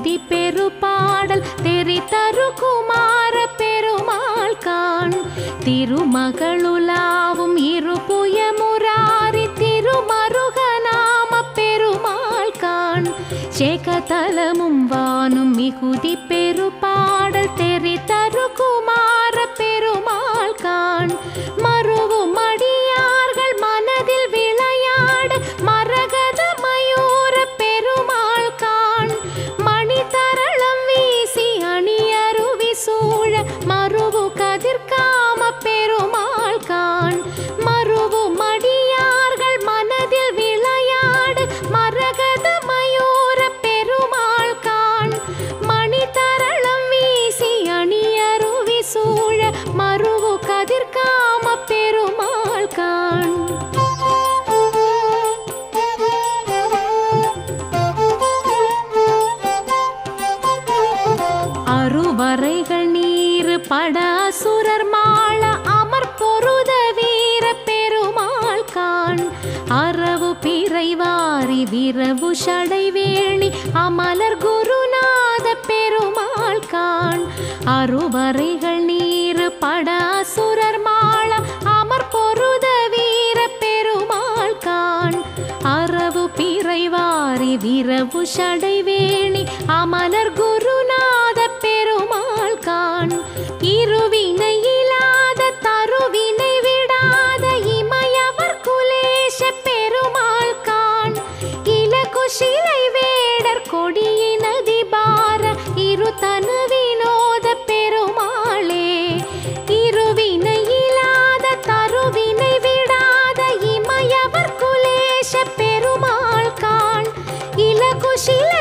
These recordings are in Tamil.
ஓதி பெரு பாடல் தெரி தரு குமார பெருமாள் காண். திருமகளுலாவும் இரு புயமுராரி திருமருகநாம பெருமாள் காண். சேகதலமும் வானும் மிகுதி பெரு மறுவ இரவு சடைவேணி அமலர் குரு खुशी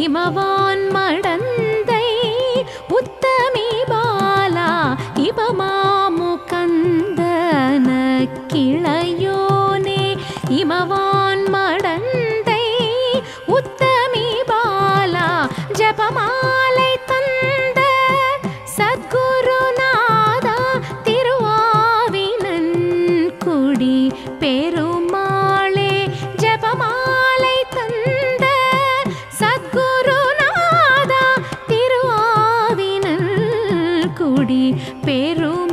ಹಿಮವಾ பெரும்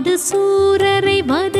நாடு சூரரை வத